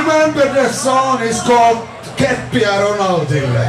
remember the song is called Keppiä Ronaldille.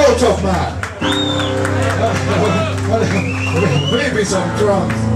The blowjob man. Maybe some drums.